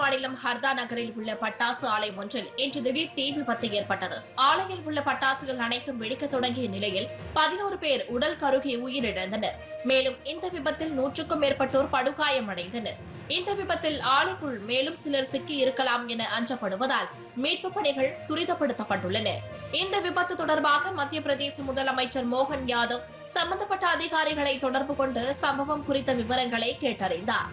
மாநிலம் ஹர்தா நகரில் உள்ள பட்டாசு ஆலை ஒன்றில் இன்று திடீர் தீ விபத்து ஏற்பட்டது. ஆலையில் உள்ள பட்டாசுகள் அனைத்தும் வெடிக்க தொடங்கிய நிலையில் பதினோரு பேர் உடல் கருகி உயிரிழந்தனர். மேலும் இந்த விபத்தில் நூற்றுக்கும் மேற்பட்டோர் படுகாயமடைந்தனர். இந்த விபத்தில் ஆலைக்குள் மேலும் சிலர் சிக்கி இருக்கலாம் என அஞ்சப்படுவதால் மீட்பு பணிகள் துரிதப்படுத்தப்பட்டுள்ளன. இந்த விபத்து தொடர்பாக மத்திய பிரதேச முதலமைச்சர் மோகன் யாதவ் சம்பந்தப்பட்ட அதிகாரிகளை தொடர்பு கொண்டு சம்பவம் குறித்த விவரங்களை கேட்டறிந்தார்.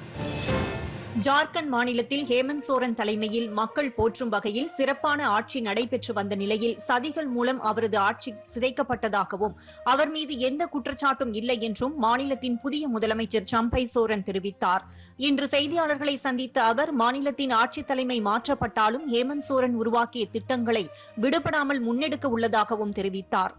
ஜார்க்கண்ட் மாநிலத்தில் ஹேமந்த் சோரன் தலைமையில் மக்கள் போற்றும் வகையில் சிறப்பான ஆட்சி நடைபெற்று வந்த நிலையில் சதிகள் மூலம் அவரது ஆட்சி சிதைக்கப்பட்டதாகவும் அவர் மீது எந்த குற்றச்சாட்டும் இல்லை என்றும் மாநிலத்தின் புதிய முதலமைச்சர் சம்பை சோரன் தெரிவித்தார். இன்று செய்தியாளர்களை சந்தித்த அவர் மாநிலத்தின் ஆட்சித் தலைமை மாற்றப்பட்டாலும் ஹேமந்த் சோரன் உருவாக்கிய திட்டங்களை விடுபடாமல் முன்னெடுக்க உள்ளதாகவும் தெரிவித்தார்.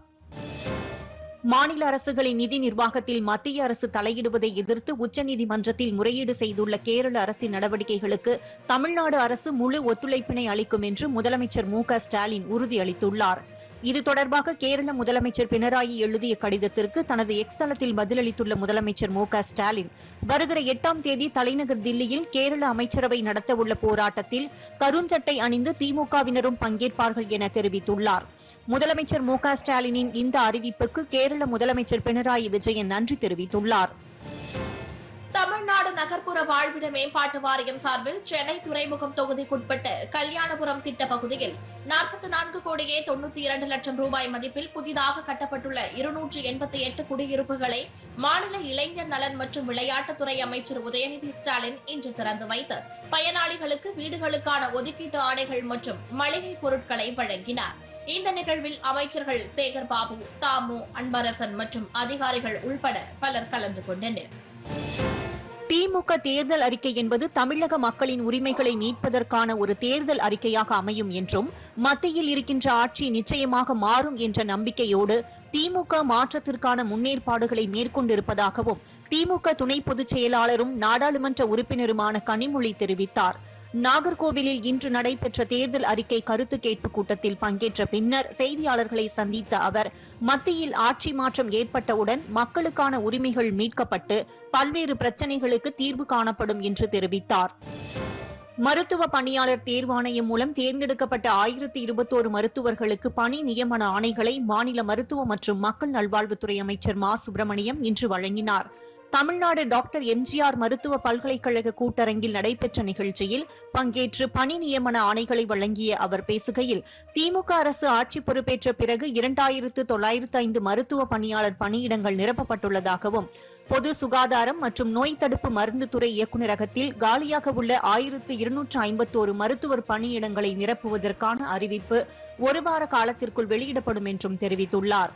மாநில அரசுகளின் நிதி நிர்வாகத்தில் மத்திய அரசு தலையிடுவதை எதிர்த்து உச்சநீதிமன்றத்தில் முறையீடு செய்துள்ள கேரள அரசின் நடவடிக்கைகளுக்கு தமிழ்நாடு அரசு முழு ஒத்துழைப்பினை அளிக்கும் என்று முதலமைச்சர் மு க ஸ்டாலின் உறுதியளித்துள்ளார். இது தொடர்பாக கேரள முதலமைச்சர் பினராயி எழுதிய கடிதத்திற்கு தனது எக்ஸ் தளத்தில் பதிலளித்துள்ள முதலமைச்சர் மு ஸ்டாலின் வருகிற எட்டாம் தேதி தலைநகர் தில்லியில் கேரள அமைச்சரவை நடத்தவுள்ள போராட்டத்தில் கருஞ்சட்டை அணிந்து திமுகவினரும் பங்கேற்பார்கள் என தெரிவித்துள்ளார். முதலமைச்சர் மு ஸ்டாலினின் இந்த அறிவிப்புக்கு கேரள முதலமைச்சர் பினராயி விஜயன் நன்றி தெரிவித்துள்ளார். தமிழ்நாடு நகர்ப்புற வாழ்விட மேம்பாட்டு வாரியம் சார்பில் சென்னை துறைமுகம் தொகுதிக்குட்பட்ட கல்யாணபுரம் திட்ட பகுதியில் நாற்பத்தி நான்கு கோடியே தொண்ணூத்தி இரண்டு லட்சம் ரூபாய் மதிப்பில் புதிதாக கட்டப்பட்டுள்ள இருநூற்று எண்பத்தி எட்டு குடியிருப்புகளை மாநில இளைஞர் நலன் மற்றும் விளையாட்டுத்துறை அமைச்சர் உதயநிதி ஸ்டாலின் இன்று திறந்து வைத்து பயனாளிகளுக்கு வீடுகளுக்கான ஒதுக்கீட்டு ஆணைகள் மற்றும் மளிகை பொருட்களை வழங்கினார். இந்த நிகழ்வில் அமைச்சர்கள் சேகர் பாபு தாமு அன்பரசன் மற்றும் அதிகாரிகள் உள்பட பலர் கலந்து கொண்டனர். திமுக தேர்தல் அறிக்கை என்பது தமிழக மக்களின் உரிமைகளை மீட்பதற்கான ஒரு தேர்தல் அறிக்கையாக அமையும் என்றும் மத்தியில் இருக்கின்ற ஆட்சி நிச்சயமாக மாறும் என்ற நம்பிக்கையோடு திமுக மாற்றத்திற்கான முன்னேற்பாடுகளை மேற்கொண்டிருப்பதாகவும் திமுக துணை பொதுச் செயலாளரும் நாடாளுமன்ற உறுப்பினருமான கனிமொழி தெரிவித்தார். நாகர்கோவிலில் இன்று நடைபெற்ற தேர்தல் அறிக்கை கருத்து கேட்பு கூட்டத்தில் பங்கேற்ற பின்னர் செய்தியாளர்களை சந்தித்த அவர் மத்தியில் ஆட்சி மாற்றம் ஏற்பட்டவுடன் மக்களுக்கான உரிமைகள் மீட்கப்பட்டு பல்வேறு பிரச்சனைகளுக்கு தீர்வு காணப்படும் என்று தெரிவித்தார். மருத்துவ பணியாளர் தேர்வாணையம் மூலம் தேர்ந்தெடுக்கப்பட்ட ஆயிரத்தி இருபத்தோரு மருத்துவர்களுக்கு பணி நியமன ஆணைகளை மாநில மருத்துவ மற்றும் மக்கள் நல்வாழ்வுத்துறை அமைச்சர் மா. சுப்பிரமணியம் இன்று வழங்கினார். தமிழ்நாடு டாக்டர் எம்ஜிஆர் மருத்துவ பல்கலைக்கழக கூட்டரங்கில் நடைபெற்ற நிகழ்ச்சியில் பங்கேற்று பணி நியமன ஆணைகளை வழங்கிய அவர் பேசுகையில் திமுக அரசு ஆட்சி பொறுப்பேற்ற பிறகு இரண்டாயிரத்து தொள்ளாயிரத்து ஐந்து மருத்துவ பணியாளர் பணியிடங்கள் நிரப்பப்பட்டுள்ளதாகவும் பொது சுகாதாரம் மற்றும் நோய் தடுப்பு மருந்து துறை இயக்குநரகத்தில் காலியாக உள்ள ஆயிரத்து இருநூற்று ஐம்பத்தோரு மருத்துவர் பணியிடங்களை நிரப்புவதற்கான அறிவிப்பு ஒரு வார காலத்திற்குள் வெளியிடப்படும் என்றும் தெரிவித்துள்ளார்.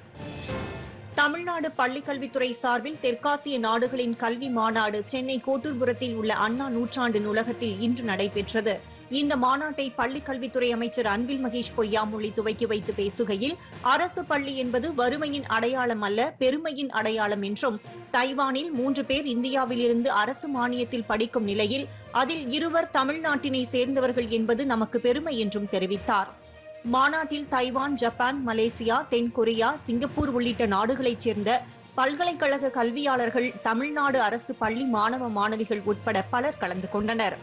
தமிழ்நாடு பள்ளிக்கல்வித்துறை சார்பில் தெற்காசிய நாடுகளின் கல்வி மாநாடு சென்னை கோட்டூர்புரத்தில் உள்ள அண்ணா நூற்றாண்டு நூலகத்தில் இன்று நடைபெற்றது. இந்த மாநாட்டை பள்ளிக் கல்வித்துறை அமைச்சர் அன்பில் மகேஷ் பொய்யாமொழி துவக்கி வைத்து பேசுகையில் அரசு பள்ளி என்பது வறுமையின் அடையாளம் அல்ல பெருமையின் அடையாளம் என்றும் தைவானில் மூன்று பேர் இந்தியாவிலிருந்து அரசு மானியத்தில் படிக்கும் நிலையில் அதில் இருவர் தமிழ்நாட்டினை சேர்ந்தவர்கள் என்பது நமக்கு பெருமை என்றும் தெரிவித்தார். மாநாட்டில் தைவான் ஜப்பான் மலேசியா தென்கொரியா சிங்கப்பூர் உள்ளிட்ட நாடுகளைச் சேர்ந்த பல்கலைக்கழக கல்வியாளர்கள் தமிழ்நாடு அரசு பள்ளி மாணவ மாணவிகள் உட்பட பலர் கலந்து கொண்டனர்.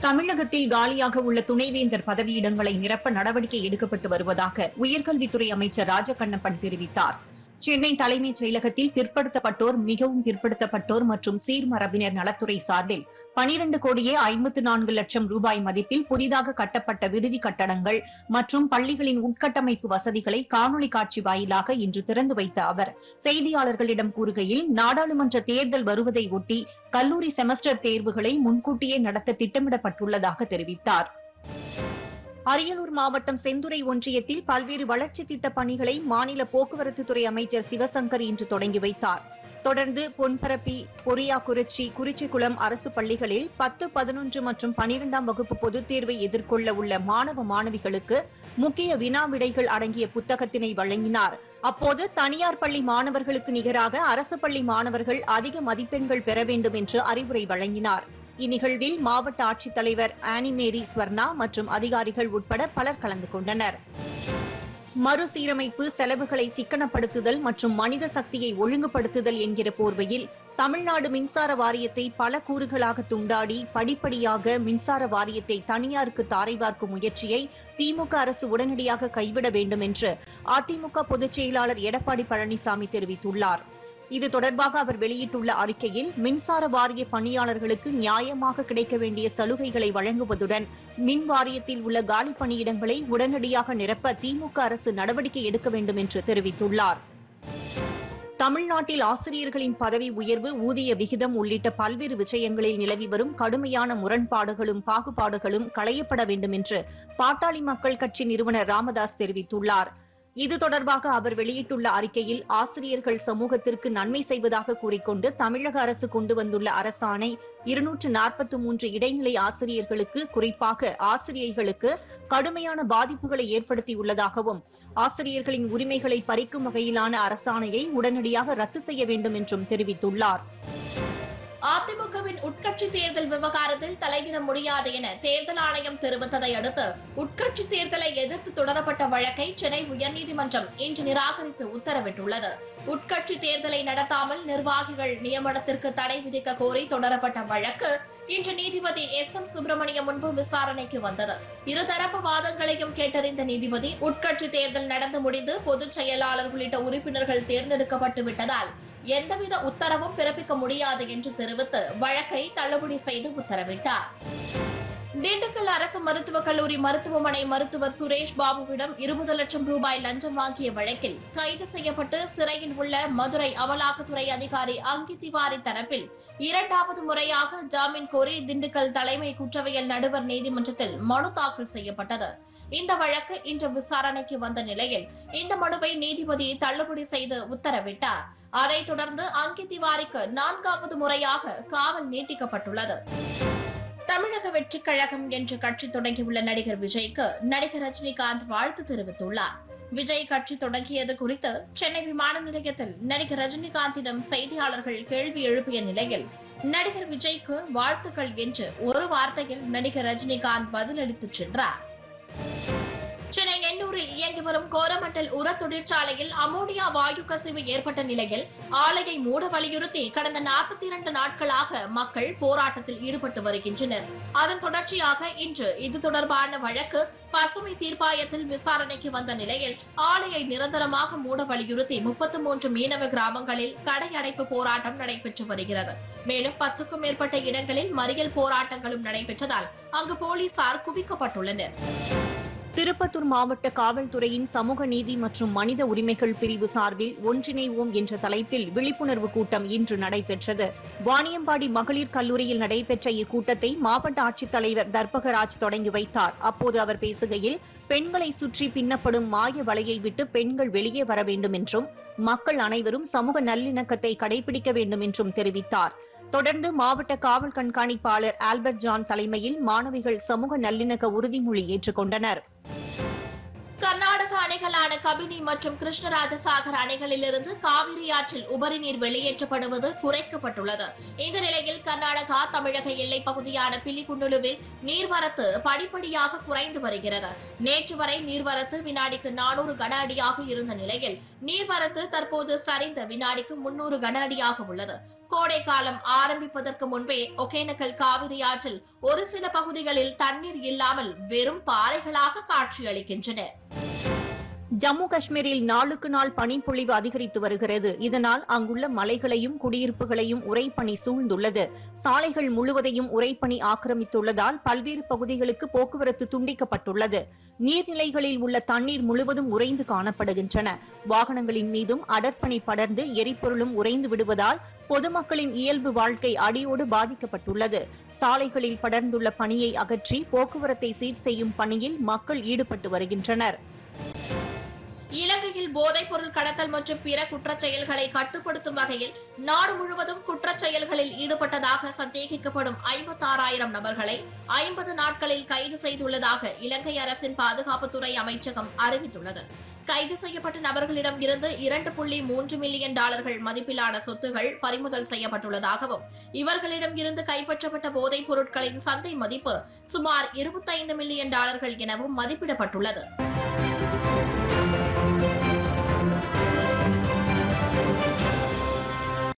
தமிழகத்தில் காலியாக உள்ள துணைவேந்தர் பதவியிடங்களை நிரப்ப நடவடிக்கை எடுக்கப்பட்டு வருவதாக உயர்கல்வித்துறை அமைச்சர் ராஜகண்ணப்பன் தெரிவித்தார். சென்னை தலைமைச் செயலகத்தில் பிற்படுத்தப்பட்டோர் மிகவும் பிற்படுத்தப்பட்டோர் மற்றும் சீர்மரபினர் நலத்துறை சார்பில் பனிரண்டு கோடியே ஐம்பத்து நான்கு லட்சம் ரூபாய் மதிப்பில் புதிதாக கட்டப்பட்ட விடுதி கட்டடங்கள் மற்றும் பள்ளிகளின் உட்கட்டமைப்பு வசதிகளை காணொலி காட்சி வாயிலாக இன்று திறந்து வைத்த அவர். செய்தியாளர்களிடம் கூறுகையில் நாடாளுமன்ற தேர்தல் வருவதை ஒட்டி கல்லூரி செமஸ்டர் தேர்வுகளை முன்கூட்டியே நடத்த திட்டமிடப்பட்டுள்ளதாக தெரிவித்தார். அரியலூர் மாவட்டம் செந்துறை ஒன்றியத்தில் பல்வேறு வளர்ச்சி திட்டப் பணிகளை மாநில போக்குவரத்து துறை அமைச்சர் சிவசங்கர் இன்று தொடங்கி வைத்தார். தொடர்ந்து பொன்பரப்பி பொரியாக்குறிச்சி குறிச்சிக்குளம் அரசு பள்ளிகளில் பத்து பதினொன்று மற்றும் பனிரெண்டாம் வகுப்பு பொதுத் தேர்வை எதிர்கொள்ள உள்ள மாணவ மாணவிகளுக்கு முக்கிய வினா விடைகள் அடங்கிய புத்தகத்தினை வழங்கினார். அப்போது தனியார் பள்ளி மாணவர்களுக்கு நிகராக அரசு பள்ளி மாணவர்கள் அதிக மதிப்பெண்கள் பெற வேண்டும் என்று அறிவுரை வழங்கினார். இந்நிகழ்வில் மாவட்ட ஆட்சித்தலைவர் ஆனிமேரி ஸ்வர்ணா மற்றும் அதிகாரிகள் உட்பட பலர் கலந்து கொண்டனர். மறுசீரமைப்பு செலவுகளை சிக்கனப்படுத்துதல் மற்றும் மனித சக்தியை ஒழுங்குபடுத்துதல் என்கிற போர்வையில் தமிழ்நாடு மின்சார வாரியத்தை பல கூறுகளாக துண்டாடி படிப்படியாக மின்சார வாரியத்தை தனியாருக்கு தாரைவார்க்கும் முயற்சியை திமுக அரசு உடனடியாக கைவிட வேண்டும் என்று அதிமுக பொதுச் செயலாளர் எடப்பாடி பழனிசாமி தெரிவித்துள்ளார். இது தொடர்பாக அவர் வெளியிட்டுள்ள அறிக்கையில் மின்சார வாரிய பணியாளர்களுக்கு நியாயமாக கிடைக்க வேண்டிய சலுகைகளை வழங்குவதுடன் மின் வாரியத்தில் உள்ள காலி பணியிடங்களை உடனடியாக நிரப்ப திமுக அரசு நடவடிக்கை எடுக்க வேண்டும் என்று தெரிவித்துள்ளார். தமிழ்நாட்டில் ஆசிரியர்களின் பதவி உயர்வு ஊதிய விகிதம் உள்ளிட்ட பல்வேறு விஷயங்களில் நிலவி வரும் கடுமையான முரண்பாடுகளும் பாகுபாடுகளும் களையப்பட வேண்டும் என்று பாட்டாளி மக்கள் கட்சி நிறுவனர் ராமதாஸ் தெரிவித்துள்ளார். இது தொடர்பாக அவர் வெளியிட்டுள்ள அறிக்கையில் ஆசிரியர்கள் சமூகத்திற்கு நன்மை செய்வதாக கூறிக்கொண்டு தமிழக அரசு கொண்டு வந்துள்ள அரசாணை இருநூற்று நாற்பத்தி மூன்று இடைநிலை ஆசிரியர்களுக்கு குறிப்பாக ஆசிரியர்களுக்கு கடுமையான பாதிப்புகளை ஏற்படுத்தியுள்ளதாகவும் ஆசிரியர்களின் உரிமைகளை பறிக்கும் வகையிலான அரசாணையை உடனடியாக ரத்து செய்ய வேண்டும் என்றும் தெரிவித்துள்ளார். அதிமுகவின் உட்கட்சி தேர்தல் விவகாரத்தில் தலையிட முடியாது என தேர்தல் ஆணையம் தெரிவித்ததை அடுத்து உட்கட்சி தேர்தலை எதிர்த்து தொடரப்பட்ட வழக்கை சென்னை உயர்நீதிமன்றம் இன்று நிராகரித்து உத்தரவிட்டுள்ளது. உட்கட்சி தேர்தலை நடத்தாமல் நிர்வாகிகள் நியமனத்திற்கு தடை விதிக்க கோரி தொடரப்பட்ட வழக்கு இன்று நீதிபதி எஸ் எம் சுப்பிரமணியம் முன்பு விசாரணைக்கு வந்தது. இருதரப்பு வாதங்களையும் கேட்டறிந்த நீதிபதி உட்கட்சி தேர்தல் நடந்து முடிந்து பொதுச் செயலாளர் உள்ளிட்ட உறுப்பினர்கள் தேர்ந்தெடுக்கப்பட்டு விட்டதால் எந்தவித உத்தரவும் பிறப்பிக்க முடியாது என்று தெரிவித்து வழக்கை தள்ளுபடி செய்து உத்தரவிட்டார். திண்டுக்கல் அரசு மருத்துவக் கல்லூரி மருத்துவமனை மருத்துவர் சுரேஷ் பாபுவிடம் இருபது லட்சம் ரூபாய் லஞ்சம் வாங்கிய வழக்கில் கைது செய்யப்பட்டு சிறையில் உள்ள மதுரை அமலாக்கத்துறை அதிகாரி அங்கி திவாரி தரப்பில் இரண்டாவது முறையாக ஜாமீன் கோரி திண்டுக்கல் தலைமை குற்றவியல் நடுவர் நீதிமன்றத்தில் மனு தாக்கல் செய்யப்பட்டது. இந்த வழக்கு இன்று விசாரணைக்கு வந்த நிலையில் இந்த மனுவை நீதிபதி தள்ளுபடி செய்து உத்தரவிட்டார். அதைத் தொடர்ந்து அங்கி திவாரிக்கு நான்காவது முறையாக காவல் நீட்டிக்கப்பட்டுள்ளது. தமிழக வெற்றிக் கழகம் என்று கட்சி தொடங்கியுள்ள நடிகர் விஜய்க்கு நடிகர் ரஜினிகாந்த் வாழ்த்து தெரிவித்துள்ளார். விஜய் கட்சி தொடங்கியது குறித்து சென்னை விமான நிலையத்தில் நடிகர் ரஜினிகாந்திடம் செய்தியாளர்கள் கேள்வி எழுப்பிய நிலையில் நடிகர் விஜய்க்கு வாழ்த்துக்கள் என்று ஒரு வார்த்தையில் நடிகர் ரஜினிகாந்த் பதிலளித்துச் சென்றார். சென்னை எண்ணூரில் இயங்கி வரும் கோரமண்டல் உர தொழிற்சாலையில் அமோனியா வாயு கசிவு ஏற்பட்ட நிலையில் ஆலையை மூட வலியுறுத்தி கடந்த நாற்பத்தி இரண்டு நாட்களாக மக்கள் போராட்டத்தில் ஈடுபட்டு வருகின்றனர். அதன் தொடர்ச்சியாக இன்று இது தொடர்பான வழக்கு பசுமை தீர்ப்பாயத்தில் விசாரணைக்கு வந்த நிலையில் ஆலையை நிரந்தரமாக மூட வலியுறுத்தி முப்பத்தி மூன்று மீனவ கிராமங்களில் கடை அடைப்பு போராட்டம் நடைபெற்று வருகிறது. மேலும் பத்துக்கும் மேற்பட்ட இடங்களில் மறியல் போராட்டங்களும் நடைபெற்றதால் அங்கு போலீசார் குவிக்கப்பட்டுள்ளனர். திருப்பத்தூர் மாவட்ட காவல்துறையின் சமூக நீதி மற்றும் மனித உரிமைகள் பிரிவு சார்பில் ஒன்றிணைவோம் என்ற தலைப்பில் விழிப்புணர்வு கூட்டம் இன்று நடைபெற்றது. வாணியம்பாடி மகளிர் கல்லூரியில் நடைபெற்ற இக்கூட்டத்தை மாவட்ட ஆட்சித்தலைவர் தர்பகராஜ் தொடங்கி வைத்தார். அப்போது அவர் பேசுகையில் பெண்களை சுற்றி பின்னப்படும் மாய வலையை விட்டு பெண்கள் வெளியே வர வேண்டும் என்றும் மக்கள் அனைவரும் சமூக நல்லிணக்கத்தை கடைபிடிக்க வேண்டும் என்றும் தெரிவித்தார். தொடர்ந்து மாவட்ட காவல் கண்காணிப்பாளர் ஆல்பர்ட் ஜான் தலைமையில் மாணவிகள் சமூக நல்லிணக்க உறுதிமொழி ஏற்றுக்கொண்டனர். அணைகளான கபினி மற்றும் கிருஷ்ணராஜசாகர் அணைகளிலிருந்து காவிரி ஆற்றில் உபரி நீர் வெளியேற்றப்படுவது குறைக்கப்பட்டுள்ளது. இந்த நிலையில் கர்நாடகா தமிழக எல்லைப் பகுதியான பிலிகுண்டுலுவில் நீர்வரத்து படிப்படியாக குறைந்து வருகிறது. நேற்று வரை நீர்வரத்து வினாடிக்கு நானூறு கன அடியாக இருந்த நிலையில் நீர்வரத்து தற்போது சரிந்த வினாடிக்கு முன்னூறு கன அடியாக உள்ளது. கோடை காலம் ஆரம்பிப்பதற்கு முன்பே ஒகேனக்கல் காவிரி ஆற்றில் ஒரு சில பகுதிகளில் தண்ணீர் இல்லாமல் வெறும் பாறைகளாக காட்சியளிக்கின்றன. ஜம்மு காஷ்மீரில் நாளுக்கு நாள் பனிப்பொழிவு அதிகரித்து வருகிறது. இதனால் அங்குள்ள மலைகளையும் குடியிருப்புகளையும் உறைபனி சூழ்ந்துள்ளது. சாலைகள் முழுவதையும் உறைபனி ஆக்கிரமித்துள்ளதால் பல்வேறு பகுதிகளுக்கு போக்குவரத்து துண்டிக்கப்பட்டுள்ளது. நீர்நிலைகளில் உள்ள தண்ணீர் முழுவதும் உறைந்து காணப்படுகின்றன. வாகனங்களின் மீதும் அடர்பனி படர்ந்து எரிபொருளும் உறைந்து விடுவதால் பொதுமக்களின் இயல்பு வாழ்க்கை அடியோடு பாதிக்கப்பட்டுள்ளது. சாலைகளில் படர்ந்துள்ள பனியை அகற்றி போக்குவரத்தை சீர் செய்யும் பணியில் மக்கள் ஈடுபட்டு வருகின்றனர். இலங்கையில் போதைப் பொருள் கடத்தல் மற்றும் பிற குற்றச் செயல்களை கட்டுப்படுத்தும் வகையில் நாடு முழுவதும் குற்றச் செயல்களில் ஈடுபட்டதாக சந்தேகிக்கப்படும் ஐம்பத்தாறாயிரம் நபர்களை ஐம்பது நாட்களில் கைது செய்துள்ளதாக இலங்கை அரசின் பாதுகாப்புத்துறை அமைச்சகம் அறிவித்துள்ளது. கைது செய்யப்பட்ட நபர்களிடம் இருந்து இரண்டு புள்ளி மூன்று மில்லியன் டாலர்கள் மதிப்பிலான சொத்துகள் பறிமுதல் செய்யப்பட்டுள்ளதாகவும் இவர்களிடம் இருந்து கைப்பற்றப்பட்ட போதைப் பொருட்களின் சந்தை மதிப்பு சுமார் இருபத்தைந்து மில்லியன் டாலர்கள் எனவும் மதிப்பிடப்பட்டுள்ளது.